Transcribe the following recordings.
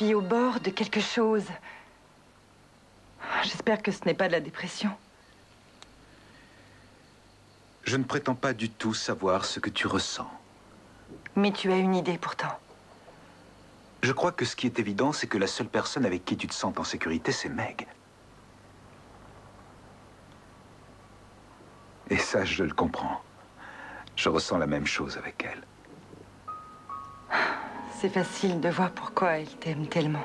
suis au bord de quelque chose. J'espère que ce n'est pas de la dépression. Je ne prétends pas du tout savoir ce que tu ressens. Mais tu as une idée pourtant. Je crois que ce qui est évident, c'est que la seule personne avec qui tu te sens en sécurité, c'est Meg. Et ça, je le comprends. Je ressens la même chose avec elle. C'est facile de voir pourquoi elle t'aime tellement.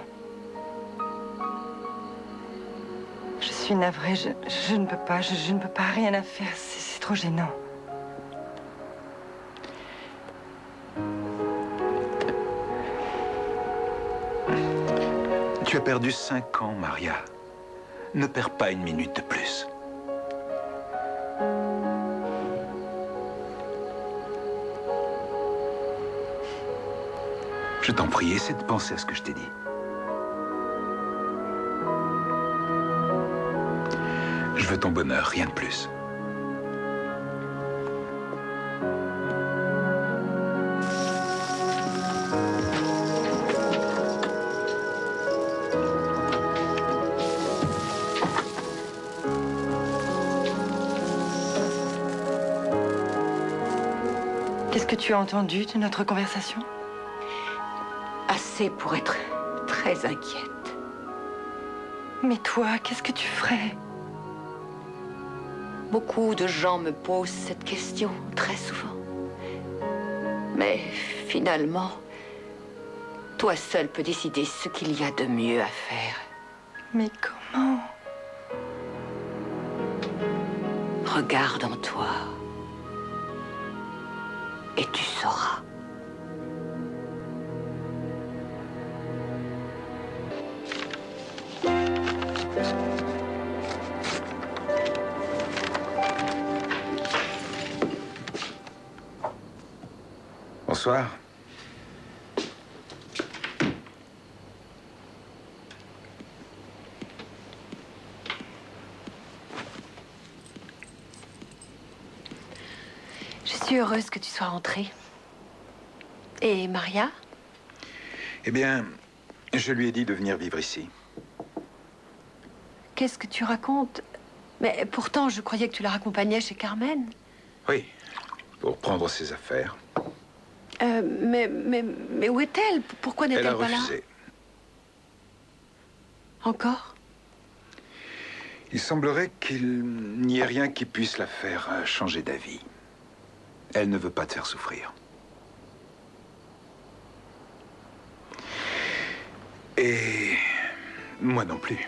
Je suis navrée, je, ne peux pas, je, je ne peux pas rien à faire, c'est trop gênant. Tu as perdu cinq ans, Maria. Ne perds pas une minute de plus. Je t'en prie, essaie de penser à ce que je t'ai dit. Je veux ton bonheur, rien de plus. Qu'est-ce que tu as entendu de notre conversation? Assez pour être très inquiète. Mais toi, qu'est-ce que tu ferais? Beaucoup de gens me posent cette question très souvent. Mais finalement, toi seul peux décider ce qu'il y a de mieux à faire. Mais comment? Regarde en toi. Et tu sauras. Bonsoir. Je suis heureuse que tu sois rentrée. Et Maria? Eh bien, je lui ai dit de venir vivre ici. Qu'est-ce que tu racontes? Mais pourtant, je croyais que tu la raccompagnais chez Carmen. Oui, pour prendre ses affaires. Euh, mais, mais, mais où est-elle? Pourquoi n'est-elle pas là? refusé. Encore? Il semblerait qu'il n'y ait rien qui puisse la faire euh, changer d'avis. Elle ne veut pas te faire souffrir. Et moi non plus.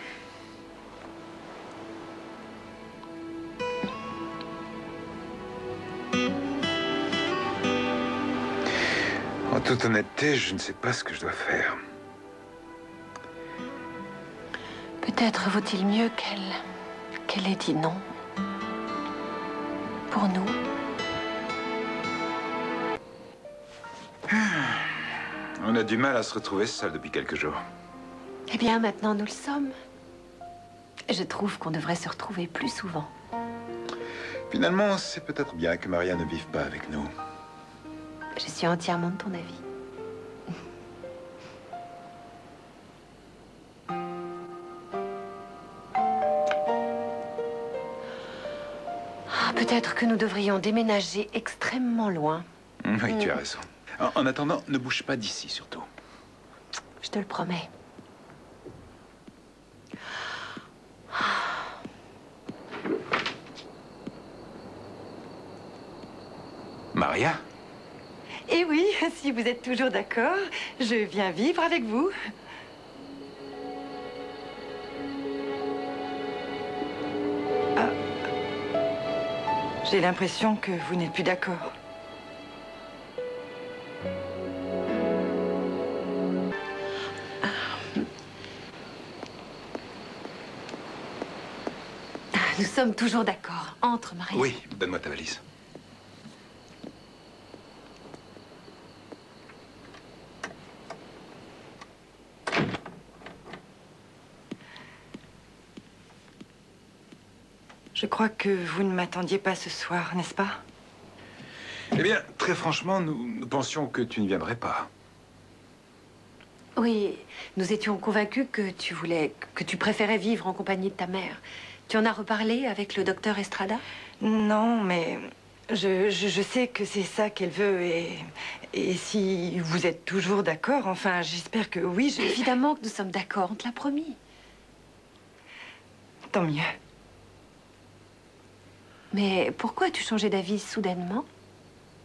Toute honnêteté, je ne sais pas ce que je dois faire. Peut-être vaut-il mieux qu'elle qu'elle ait dit non. Pour nous. On a du mal à se retrouver seul depuis quelques jours. Eh bien, maintenant, nous le sommes. Je trouve qu'on devrait se retrouver plus souvent. Finalement, c'est peut-être bien que Maria ne vive pas avec nous. Je suis entièrement de ton avis. Ah, Peut-être que nous devrions déménager extrêmement loin. Oui, tu as raison. En, en attendant, ne bouge pas d'ici, surtout. Je te le promets. Maria? Eh oui, si vous êtes toujours d'accord, je viens vivre avec vous. Ah. J'ai l'impression que vous n'êtes plus d'accord. Nous sommes toujours d'accord. Entre, Marie. Oui, donne-moi ta valise. Je crois que vous ne m'attendiez pas ce soir, n'est-ce pas? Eh bien, très franchement, nous, nous pensions que tu ne viendrais pas. Oui, nous étions convaincus que tu voulais, que tu préférais vivre en compagnie de ta mère. Tu en as reparlé avec le docteur Estrada? Non, mais je, je- je sais que c'est ça qu'elle veut et, et si vous êtes toujours d'accord, enfin, j'espère que oui, je... Évidemment que nous sommes d'accord, on te l'a promis. tant mieux. Mais pourquoi as-tu changé d'avis soudainement?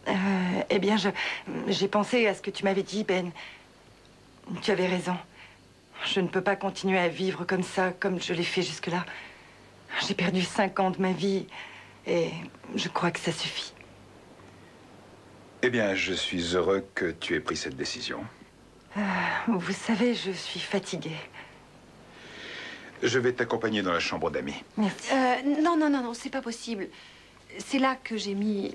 Euh, eh bien, je- j'ai pensé à ce que tu m'avais dit, Ben. Tu avais raison. Je ne peux pas continuer à vivre comme ça, comme je l'ai fait jusque-là. J'ai perdu cinq ans de ma vie et je crois que ça suffit. Eh bien, je suis heureux que tu aies pris cette décision. Vous savez, je suis fatiguée. Je vais t'accompagner dans la chambre d'amis. Merci. Euh, non, non, non, non, c'est pas possible. C'est là que j'ai mis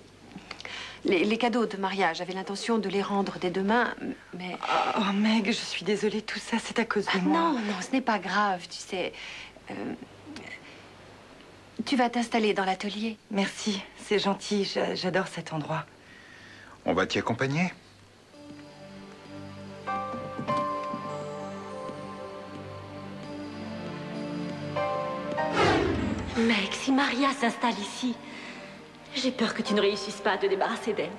les, les cadeaux de mariage. J'avais l'intention de les rendre dès demain, mais... Oh, Meg, je suis désolée, tout ça, c'est à cause de Ah, moi. non, non, ce n'est pas grave, tu sais. Euh, tu vas t'installer dans l'atelier. Merci, c'est gentil, j'a- j'adore cet endroit. On va t'y accompagner Si Maria s'installe ici, j'ai peur que tu ne réussisses pas à te débarrasser d'elle.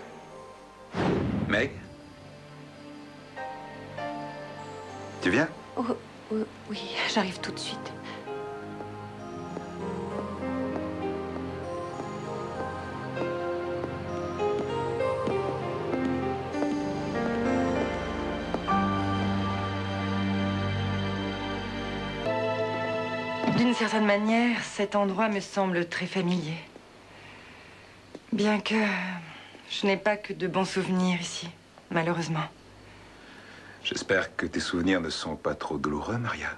Meg? Tu viens? Oh, oh, oui, j'arrive tout de suite. Certaine manière, cet endroit me semble très familier. Bien que je n'ai pas que de bons souvenirs ici, malheureusement. J'espère que tes souvenirs ne sont pas trop douloureux, Maria.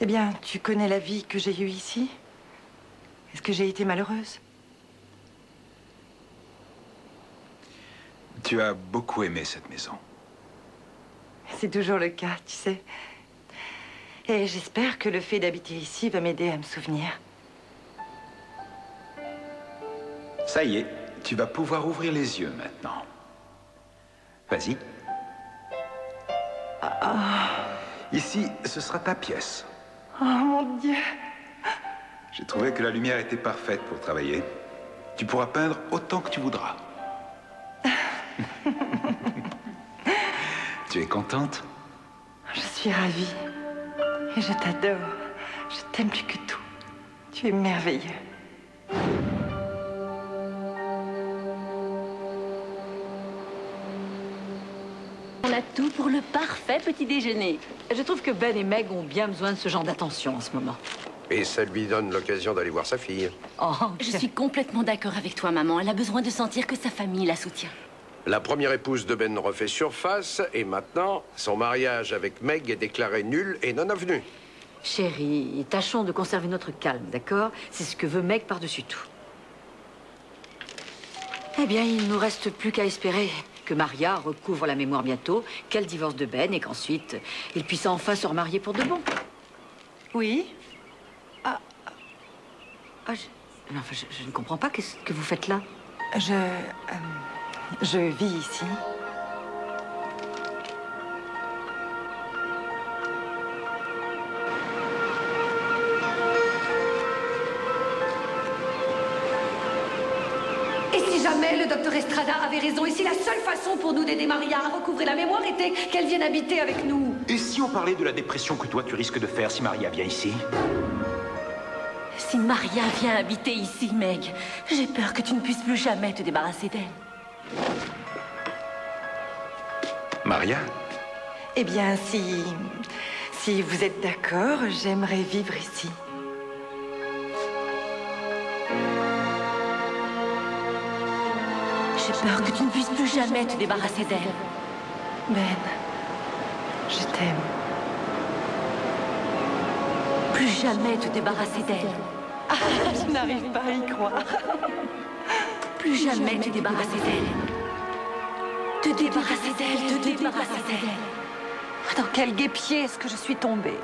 Eh bien, tu connais la vie que j'ai eue ici? Est-ce que j'ai été malheureuse? Tu as beaucoup aimé cette maison. C'est toujours le cas, tu sais. Et j'espère que le fait d'habiter ici va m'aider à me souvenir. Ça y est, tu vas pouvoir ouvrir les yeux maintenant. Vas-y. Ici, ce sera ta pièce. Oh mon Dieu J'ai trouvé que la lumière était parfaite pour travailler. Tu pourras peindre autant que tu voudras. tu es contente? Je suis ravie. Et je t'adore. Je t'aime plus que tout. Tu es merveilleux. On a tout pour le parfait petit déjeuner. Je trouve que Ben et Meg ont bien besoin de ce genre d'attention en ce moment. Et ça lui donne l'occasion d'aller voir sa fille. Oh, Je suis complètement d'accord avec toi, maman. Elle a besoin de sentir que sa famille la soutient. La première épouse de Ben refait surface et maintenant, son mariage avec Meg est déclaré nul et non avenu. Chérie, tâchons de conserver notre calme, d'accord? C'est ce que veut Meg par-dessus tout. Eh bien, il ne nous reste plus qu'à espérer que Maria recouvre la mémoire bientôt, qu'elle divorce de Ben et qu'ensuite, il puisse enfin se remarier pour de bon. Oui? Ah, je... non, enfin, je, je ne comprends pas. Qu'est-ce que vous faites là Je. euh, je vis ici. Et si jamais le docteur Estrada avait raison, et si la seule façon pour nous d'aider Maria à recouvrer la mémoire était qu'elle vienne habiter avec nous Et si on parlait de la dépression que toi tu risques de faire si Maria vient ici? Si Maria vient habiter ici, Meg, j'ai peur que tu ne puisses plus jamais te débarrasser d'elle. Maria Eh bien, si. Si vous êtes d'accord, j'aimerais vivre ici. J'ai peur que tu ne puisses plus jamais te débarrasser d'elle. Ben, je t'aime. Plus jamais te débarrasser d'elle. Je n'arrive pas à y croire. Plus jamais te débarrasser d'elle. Te débarrasser d'elle, te débarrasser d'elle. Dans quel guépier est-ce que je suis tombée?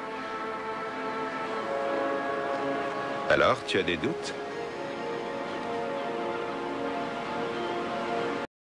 Alors, tu as des doutes?